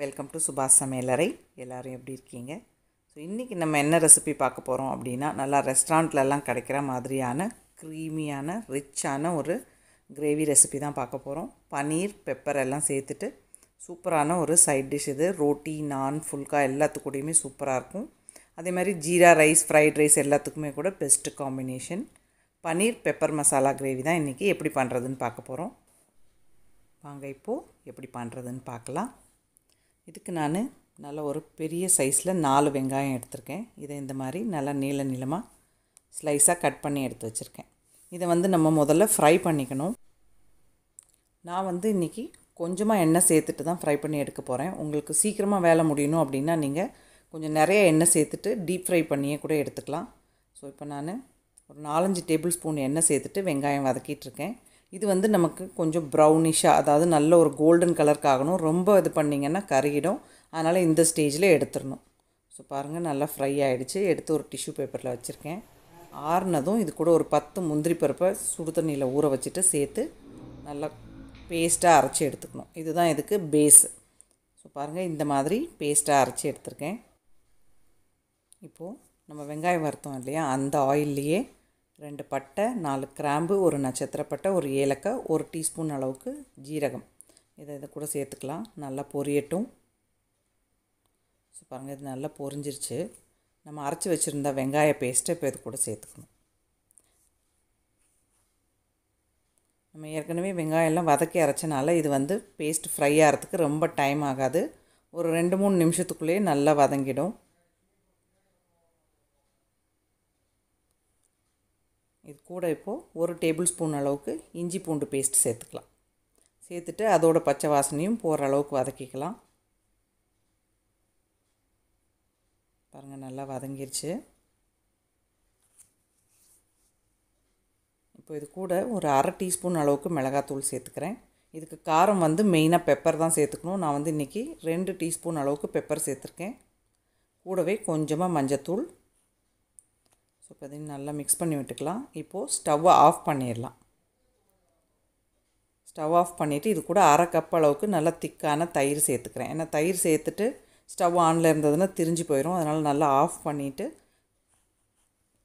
Welcome to சுபாஷ் சமையலறை எல்லோரும் எப்படி இருக்கீங்க? ஸோ இன்றைக்கி நம்ம என்ன ரெசிபி பார்க்க போகிறோம் அப்படின்னா நல்லா ரெஸ்டாரண்ட்லலாம் கிடைக்கிற மாதிரியான க்ரீமியான ரிச்சான ஒரு கிரேவி ரெசிபி தான் பார்க்க போகிறோம் பனீர் பெப்பர் எல்லாம் சேர்த்துட்டு சூப்பரான ஒரு சைட் டிஷ் இது. ரோட்டி நான் ஃபுல்கா எல்லாத்துக்கூடையுமே சூப்பராக இருக்கும். அதே மாதிரி ஜீரா ரைஸ் ஃப்ரைட் ரைஸ் எல்லாத்துக்குமே கூட best combination paneer pepper masala gravy தான் இன்றைக்கி எப்படி பண்ணுறதுன்னு பார்க்க போகிறோம் வாங்க இப்போது எப்படி பண்ணுறதுன்னு பார்க்கலாம். இதுக்கு நான் நல்ல ஒரு பெரிய சைஸில் நாலு வெங்காயம் எடுத்திருக்கேன். இதை இந்த மாதிரி நல்லா நீள நீளமாக ஸ்லைஸாக கட் பண்ணி எடுத்து வச்சுருக்கேன். இதை வந்து நம்ம முதல்ல ஃப்ரை பண்ணிக்கணும். நான் வந்து இன்றைக்கி கொஞ்சமாக எண்ணெய் சேர்த்துட்டு தான் ஃப்ரை பண்ணி எடுக்க போகிறேன் உங்களுக்கு சீக்கிரமாக வேலை முடியணும் அப்படின்னா நீங்கள் கொஞ்சம் நிறைய எண்ணெய் சேர்த்துட்டு டீப் ஃப்ரை பண்ணியே கூட எடுத்துக்கலாம். ஸோ இப்போ நான் ஒரு நாலஞ்சு டேபிள் ஸ்பூன் எண்ணெய் சேர்த்துட்டு வெங்காயம் வதக்கிட்டுருக்கேன் இது வந்து நமக்கு கொஞ்சம் ப்ரௌனிஷாக அதாவது நல்ல ஒரு கோல்டன் கலருக்கு ஆகணும் ரொம்ப இது பண்ணிங்கன்னா கருகிடும். அதனால் இந்த ஸ்டேஜில் எடுத்துடணும். ஸோ பாருங்கள் நல்லா ஃப்ரை ஆகிடுச்சு எடுத்து ஒரு டிஷ்யூ பேப்பரில் வச்சுருக்கேன். ஆறுனதும் இது கூட ஒரு பத்து முந்திரி பருப்பை சுடு தண்ணியில் ஊற வச்சுட்டு சேர்த்து நல்லா பேஸ்ட்டாக அரைச்சி எடுத்துக்கணும். இதுதான் இதுக்கு பேஸு ஸோ பாருங்கள் இந்த மாதிரி பேஸ்ட்டாக அரைச்சி எடுத்திருக்கேன். இப்போது நம்ம வெங்காயம் வறுத்தோம் இல்லையா? அந்த ஆயில்லையே ரெண்டு பட்டை நாலு கிராம்பு ஒரு நட்சத்திரப்பட்டை ஒரு ஏலக்காய் ஒரு டீஸ்பூன் அளவுக்கு ஜீரகம். இதை இதை கூட சேர்த்துக்கலாம். நல்லா பொரியட்டும். ஸோ பாருங்கள் இது நல்லா பொரிஞ்சிருச்சு. நம்ம அரைச்சி வச்சுருந்த வெங்காய பேஸ்ட்டை இப்போ இது கூட சேர்த்துக்கணும். நம்ம ஏற்கனவே வெங்காயம்லாம் வதக்கி அரைச்சனால இது வந்து பேஸ்ட் ஃப்ரை ஆகிறதுக்கு ரொம்ப டைம் ஆகாது. ஒரு ரெண்டு மூணு நிமிஷத்துக்குள்ளேயே நல்லா வதங்கிடும். இது கூட இப்போது ஒரு டேபிள் ஸ்பூன் அளவுக்கு இஞ்சி பூண்டு பேஸ்ட் சேர்த்துக்கலாம். சேர்த்துட்டு அதோட பச்சை வாசனையும் போகிற அளவுக்கு வதக்கிக்கலாம். பாருங்கள் நல்லா வதங்கிருச்சு. இப்போ இது கூட ஒரு அரை டீஸ்பூன் அளவுக்கு மிளகாத்தூள் சேர்த்துக்கிறேன். இதுக்கு காரம் வந்து மெயினாக பெப்பர் தான் சேர்த்துக்கணும். நான் வந்து இன்றைக்கி ரெண்டு டீஸ்பூன் அளவுக்கு பெப்பர் சேர்த்துருக்கேன். கூடவே கொஞ்சமாக மஞ்சத்தூள் இப்போ இதையும் நல்லா மிக்ஸ் பண்ணி விட்டுக்கலாம். இப்போது ஸ்டவ்வை ஆஃப் பண்ணிடலாம். ஸ்டவ் ஆஃப் பண்ணிவிட்டு இது கூட அரை கப் அளவுக்கு நல்லா திக்கான தயிர் சேர்த்துக்கிறேன். ஏன்னா தயிர் சேர்த்துட்டு ஸ்டவ் ஆனில் இருந்ததுன்னா திரிஞ்சு போயிடும் அதனால் நல்லா ஆஃப் பண்ணிவிட்டு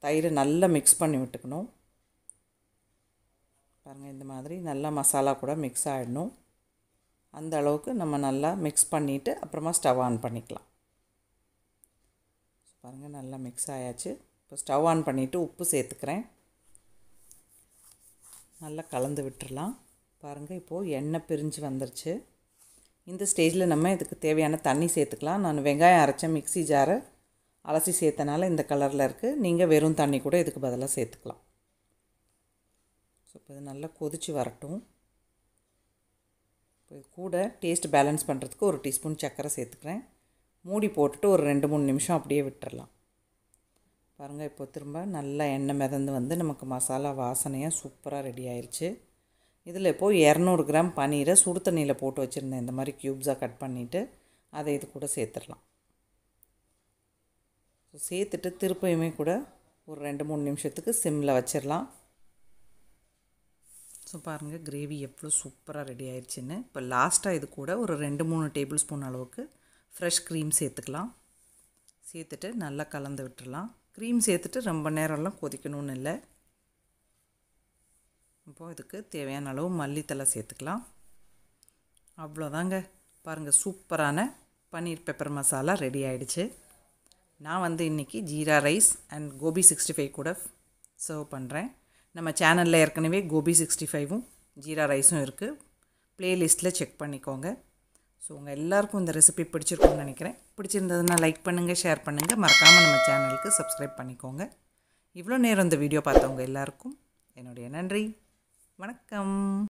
தயிரை நல்லா மிக்ஸ் பண்ணி விட்டுக்கணும். பாருங்கள் இந்த மாதிரி நல்லா மசாலா கூட மிக்ஸ் ஆகிடணும் அந்த அளவுக்கு நம்ம நல்லா மிக்ஸ் பண்ணிவிட்டு அப்புறமா ஸ்டவ் ஆன் பண்ணிக்கலாம். பாருங்கள் நல்லா மிக்ஸ் ஆயாச்சு. இப்போ ஸ்டவ் ஆன் பண்ணிவிட்டு உப்பு சேர்த்துக்கிறேன். நல்லா கலந்து விட்டுறலாம். பாருங்கள் இப்போது எண்ணெய் பிரிஞ்சு வந்துருச்சு. இந்த ஸ்டேஜில் நம்ம இதுக்கு தேவையான தண்ணி சேர்த்துக்கலாம். நான் வெங்காயம் அரைச்ச மிக்சி ஜாரை அலசி சேர்த்தனால இந்த கலரில் இருக்குது நீங்கள் வெறும் தண்ணி கூட இதுக்கு பதிலாக சேர்த்துக்கலாம். ஸோ இப்போ இது நல்லா கொதித்து வரட்டும். இப்போ கூட டேஸ்ட் பேலன்ஸ் பண்ணுறதுக்கு ஒரு டீஸ்பூன் சர்க்கரை சேர்த்துக்கிறேன். மூடி போட்டுட்டு ஒரு ரெண்டு மூணு நிமிஷம் அப்படியே விட்டுறலாம். பாருங்கள் இப்போ திரும்ப நல்லா எண்ணெய் மிதந்து வந்து நமக்கு மசாலா வாசனையாக சூப்பராக ரெடி ஆயிடுச்சு இதில் இப்போது இரநூறு கிராம் பன்னீரை சுடு தண்ணியில் போட்டு வச்சுருந்தேன். இந்த மாதிரி க்யூப்ஸாக கட் பண்ணிவிட்டு அதை இது கூட சேர்த்துடலாம். சேர்த்துட்டு திருப்பியுமே கூட ஒரு ரெண்டு மூணு நிமிஷத்துக்கு சிம்மில் வச்சிடலாம். ஸோ பாருங்கள் கிரேவி எவ்வளோ சூப்பராக ரெடி ஆயிடுச்சுன்னு இப்போ லாஸ்ட்டாக இது கூட ஒரு ரெண்டு மூணு டேபிள் ஸ்பூன் அளவுக்கு ஃப்ரெஷ் க்ரீம் சேர்த்துக்கலாம். சேர்த்துட்டு நல்லா கலந்து விட்டுடலாம். க்ரீம் சேர்த்துட்டு ரொம்ப நேரம்லாம் கொதிக்கணும்னு இல்லை. இப்போது இதுக்கு தேவையான அளவு மல்லித்தலை சேர்த்துக்கலாம். அவ்வளோதாங்க. பாருங்கள் சூப்பரான பன்னீர் பெப்பர் மசாலா ரெடி ஆகிடுச்சு நான் வந்து இன்றைக்கி jeera rice and gobi sixty five கூட சர்வ் பண்ணுறேன் நம்ம சேனலில் ஏற்கனவே கோபி சிக்ஸ்டி ஃபைவும் ஜீரா ரைஸும் இருக்குது ப்ளேலிஸ்ட்டில் செக் பண்ணிக்கோங்க. ஸோ உங்கள் எல்லாருக்கும் இந்த ரெசிபி பிடிச்சிருக்கும்னு நினைக்கிறேன். பிடிச்சிருந்ததுன்னா லைக் பண்ணுங்கள் ஷேர் பண்ணுங்கள் மறக்காமல் நம்ம சேனலுக்கு சப்ஸ்கிரைப் பண்ணிக்கோங்க. இவ்வளோ நேரம் இந்த வீடியோ பார்த்தவங்க எல்லாருக்கும் என்னுடைய நன்றி. வணக்கம்.